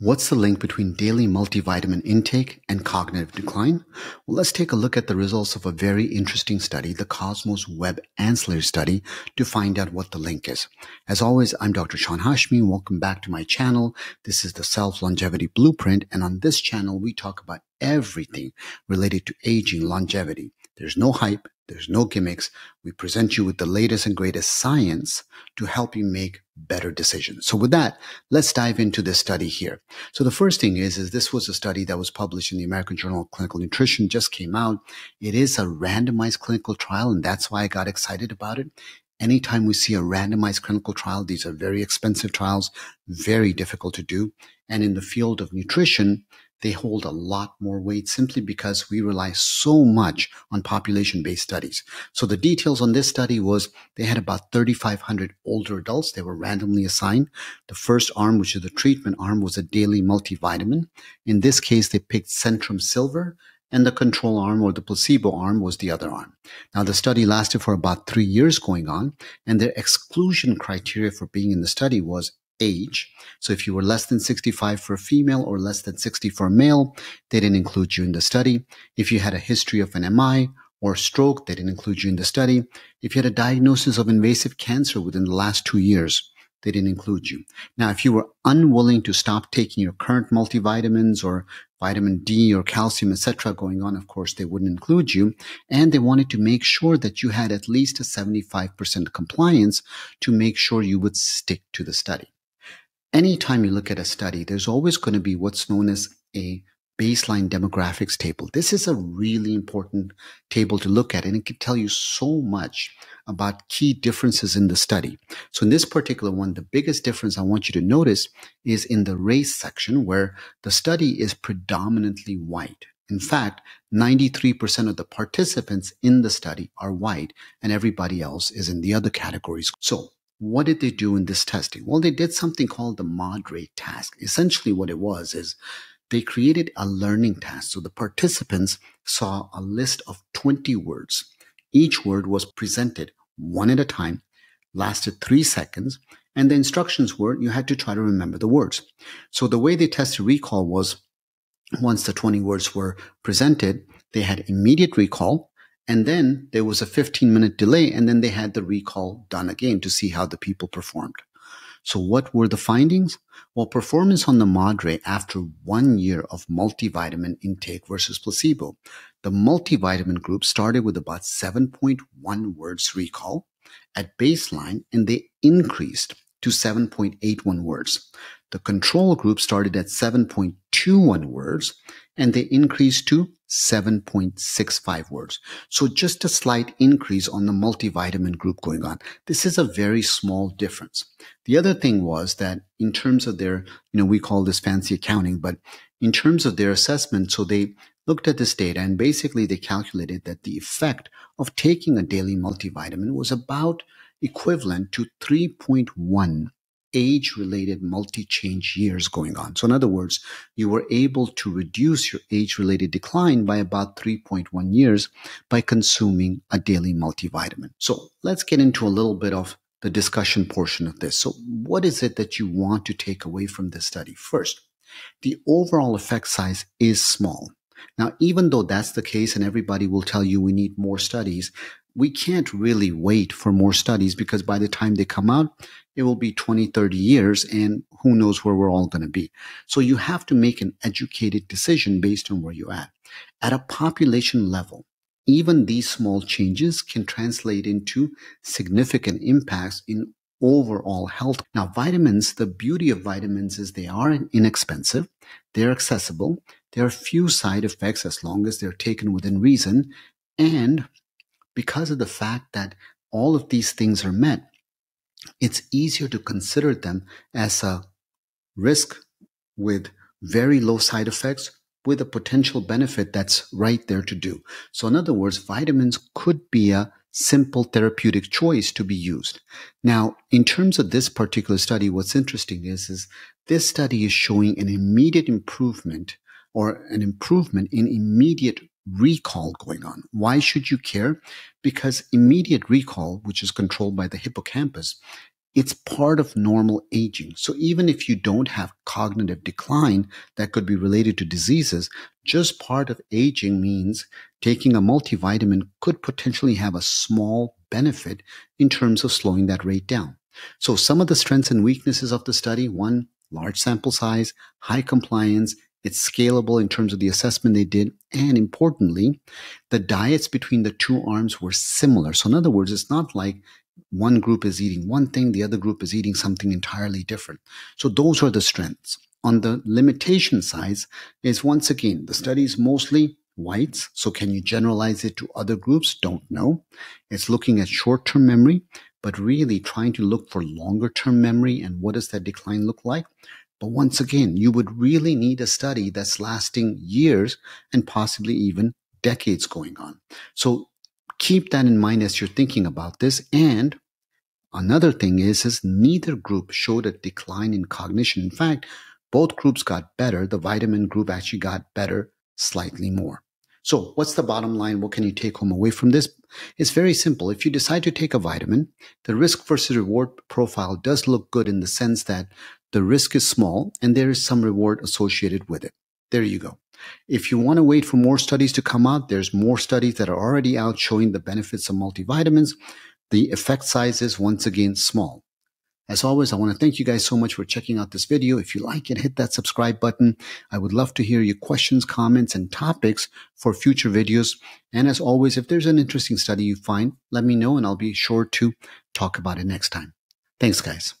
What's the link between daily multivitamin intake and cognitive decline? Well, let's take a look at the results of a very interesting study, the Cosmos Web Ancillary Study, to find out what the link is. As always, I'm Dr. Sean Hashmi. Welcome back to my channel. This is the Self Longevity Blueprint. And on this channel, we talk about everything related to aging longevity. There's no hype. There's no gimmicks. We present you with the latest and greatest science to help you make better decisions. So with that, let's dive into this study here. So the first thing is, is this was a study that was published in the American Journal of Clinical Nutrition, just came out. It is a randomized clinical trial, and that's why I got excited about it. Anytime we see a randomized clinical trial, these are very expensive trials, very difficult to do. And in the field of nutrition, they hold a lot more weight simply because we rely so much on population based studies. So the details on this study was they had about 3,500 older adults. They were randomly assigned. The first arm, which is the treatment arm, was a daily multivitamin. In this case, they picked Centrum Silver and the control arm or the placebo arm was the other arm. Now, the study lasted for about three years going on, and their exclusion criteria for being in the study was age. So if you were less than 65 for a female or less than 60 for a male, they didn't include you in the study. If you had a history of an MI or stroke, they didn't include you in the study. If you had a diagnosis of invasive cancer within the last two years, they didn't include you. Now, if you were unwilling to stop taking your current multivitamins or vitamin D or calcium, etc., going on, of course, they wouldn't include you. And they wanted to make sure that you had at least a 75% compliance to make sure you would stick to the study anytime you look at a study, there's always going to be what's known as a baseline demographics table. This is a really important table to look at, and it can tell you so much about key differences in the study. So in this particular one, the biggest difference I want you to notice is in the race section where the study is predominantly white. In fact, 93% of the participants in the study are white and everybody else is in the other categories. So what did they do in this testing? Well, they did something called the ModRey task. Essentially, what it was is they created a learning task. So the participants saw a list of 20 words. Each word was presented one at a time, lasted three seconds, and the instructions were you had to try to remember the words. So the way they tested recall was once the 20 words were presented, they had immediate recall. And then there was a 15 minute delay, and then they had the recall done again to see how the people performed. So, what were the findings? Well, performance on the ModRey after one year of multivitamin intake versus placebo. The multivitamin group started with about 7.1 words recall at baseline, and they increased to 7.81 words. The control group started at 7.21 words and they increased to 7.65 words. So just a slight increase on the multivitamin group going on. This is a very small difference. The other thing was that in terms of their, you know, we call this fancy accounting, but in terms of their assessment, so they looked at this data and basically they calculated that the effect of taking a daily multivitamin was about equivalent to 3.1 age related multi change years going on. So, in other words, you were able to reduce your age related decline by about 3.1 years by consuming a daily multivitamin. So, let's get into a little bit of the discussion portion of this. So, what is it that you want to take away from this study? First, the overall effect size is small. Now, even though that's the case, and everybody will tell you we need more studies, we can't really wait for more studies because by the time they come out, it will be 20, 30 years and who knows where we're all going to be. So you have to make an educated decision based on where you're at. At a population level, even these small changes can translate into significant impacts in overall health. Now, vitamins, the beauty of vitamins is they are inexpensive, they're accessible, there are few side effects as long as they're taken within reason, and because of the fact that all of these things are met, it's easier to consider them as a risk with very low side effects with a potential benefit that's right there to do. So, in other words, vitamins could be a simple therapeutic choice to be used. Now, in terms of this particular study, what's interesting is, is this study is showing an immediate improvement or an improvement in immediate recall going on. Why should you care? Because immediate recall, which is controlled by the hippocampus, it's part of normal aging. So even if you don't have cognitive decline that could be related to diseases, just part of aging means taking a multivitamin could potentially have a small benefit in terms of slowing that rate down. So some of the strengths and weaknesses of the study, one, large sample size, high compliance, it's scalable in terms of the assessment they did. And importantly, the diets between the two arms were similar. So in other words, it's not like one group is eating one thing, the other group is eating something entirely different. So those are the strengths. On the limitation side is once again, the study is mostly whites. So can you generalize it to other groups? Don't know. It's looking at short-term memory, but really trying to look for longer-term memory and what does that decline look like? But once again, you would really need a study that's lasting years and possibly even decades going on. So keep that in mind as you're thinking about this. And another thing is, is neither group showed a decline in cognition. In fact, both groups got better. The vitamin group actually got better slightly more. So what's the bottom line? What can you take home away from this? It's very simple. If you decide to take a vitamin, the risk versus reward profile does look good in the sense that the risk is small and there is some reward associated with it. There you go. If you want to wait for more studies to come out, there's more studies that are already out showing the benefits of multivitamins. The effect size is once again small. As always, I want to thank you guys so much for checking out this video. If you like it, hit that subscribe button. I would love to hear your questions, comments, and topics for future videos. And as always, if there's an interesting study you find, let me know and I'll be sure to talk about it next time. Thanks, guys.